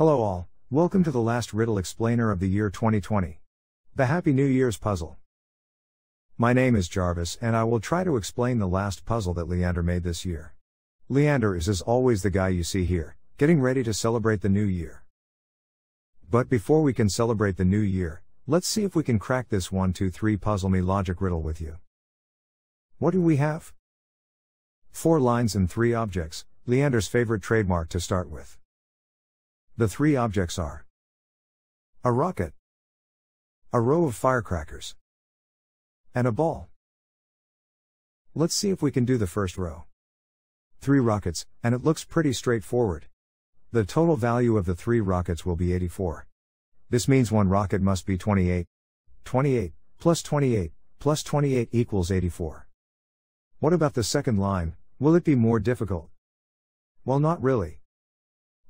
Hello all, welcome to the last riddle explainer of the year 2020. The Happy New Year's puzzle. My name is Jarvis and I will try to explain the last puzzle that Leander made this year. Leander is as always the guy you see here, getting ready to celebrate the new year. But before we can celebrate the new year, let's see if we can crack this 1 2 3 puzzle me logic riddle with you. What do we have? Four lines and three objects, Leander's favorite trademark to start with. The three objects are a rocket, a row of firecrackers, and a ball. Let's see if we can do the first row. Three rockets, and it looks pretty straightforward. The total value of the three rockets will be 84. This means one rocket must be 28. 28 plus 28 plus 28 equals 84. What about the second line, will it be more difficult? Well, not really.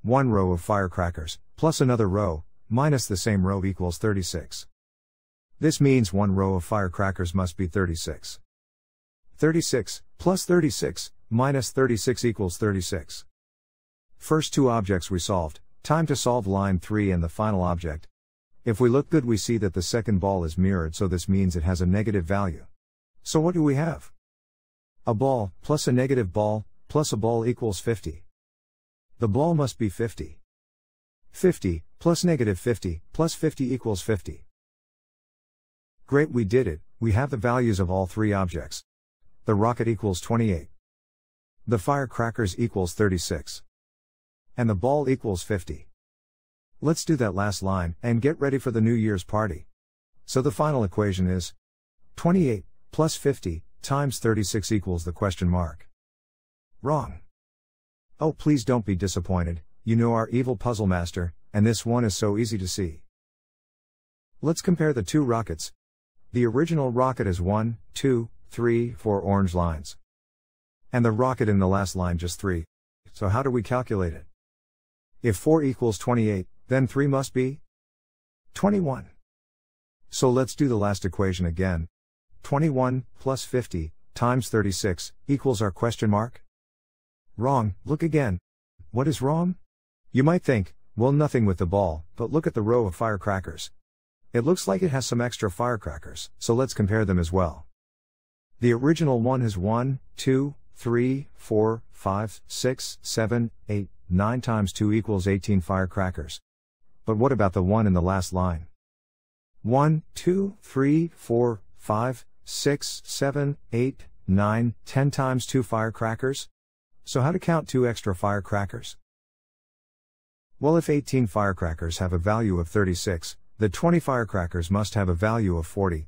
One row of firecrackers, plus another row, minus the same row equals 36. This means one row of firecrackers must be 36. 36, plus 36, minus 36 equals 36. First two objects we solved, time to solve line 3 and the final object. If we look good we see that the second ball is mirrored so this means it has a negative value. So what do we have? A ball, plus a negative ball, plus a ball equals 50. The ball must be 50. 50, plus negative 50, plus 50 equals 50. Great, we did it, we have the values of all three objects. The rocket equals 28. The firecrackers equals 36. And the ball equals 50. Let's do that last line, and get ready for the New Year's party. So the final equation is 28 plus 50 times 36 equals the question mark. Wrong. Oh, please don't be disappointed, you know our evil puzzle master, and this one is so easy to see. Let's compare the two rockets. The original rocket is 1, 2, 3, 4 orange lines. And the rocket in the last line just 3. So how do we calculate it? If 4 equals 28, then 3 must be 21. So let's do the last equation again. 21 plus 50 times 36 equals our question mark? Wrong, look again. What is wrong? You might think, well, nothing with the ball, but look at the row of firecrackers. It looks like it has some extra firecrackers, so let's compare them as well. The original one has 1, 2, 3, 4, 5, 6, 7, 8, 9 times 2 equals 18 firecrackers. But what about the one in the last line? 1, 2, 3, 4, 5, 6, 7, 8, 9, 10 times 2 firecrackers? So, how to count two extra firecrackers? Well, if 18 firecrackers have a value of 36, the 20 firecrackers must have a value of 40.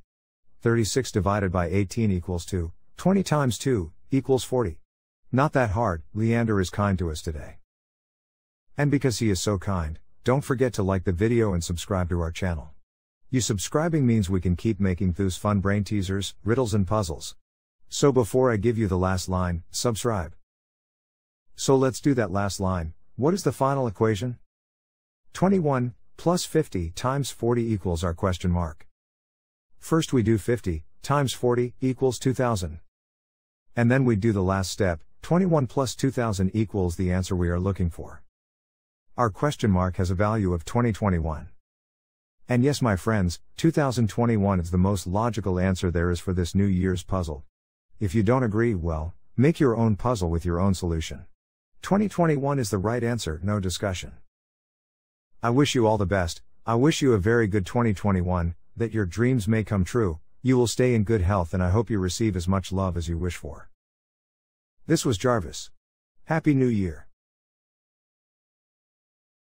36 divided by 18 equals 2, 20 times 2 equals 40. Not that hard, Leander is kind to us today. And because he is so kind, don't forget to like the video and subscribe to our channel. You subscribing means we can keep making those fun brain teasers, riddles, and puzzles. So before I give you the last line, subscribe. So let's do that last line. What is the final equation? 21 plus 50 times 40 equals our question mark. First we do 50 times 40 equals 2000. And then we do the last step, 21 plus 2000 equals the answer we are looking for. Our question mark has a value of 2021. And yes, my friends, 2021 is the most logical answer there is for this New Year's puzzle. If you don't agree, well, make your own puzzle with your own solution. 2021 is the right answer, no discussion. I wish you all the best, I wish you a very good 2021, that your dreams may come true, you will stay in good health, and I hope you receive as much love as you wish for. This was Jarvis. Happy New Year.